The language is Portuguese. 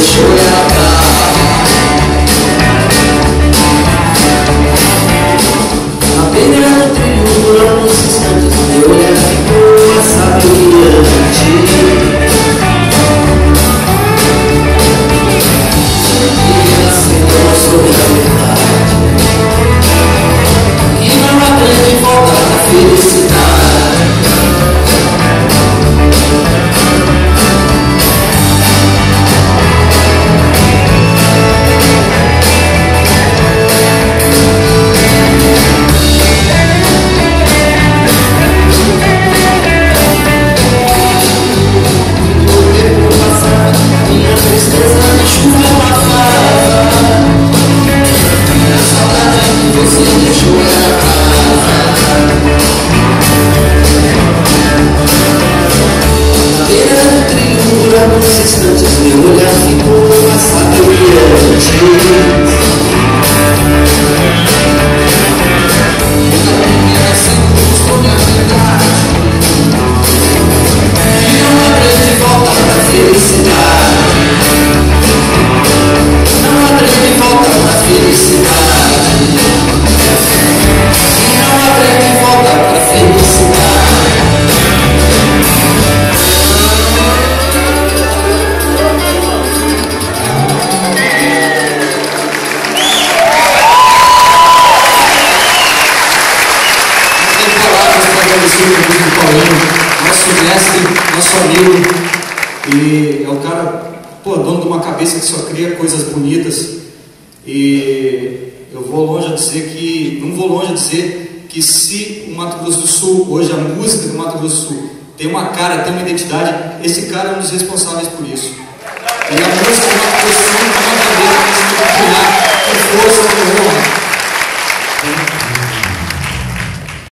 It's true. amigo. E é um cara, pô, dono de uma cabeça que só cria coisas bonitas. E eu vou longe a dizer que, não vou longe a dizer que se o Mato Grosso do Sul, hoje a música do Mato Grosso do Sul, tem uma cara, tem uma identidade, esse cara é um dos responsáveis por isso. E a música do Mato Grosso do Sul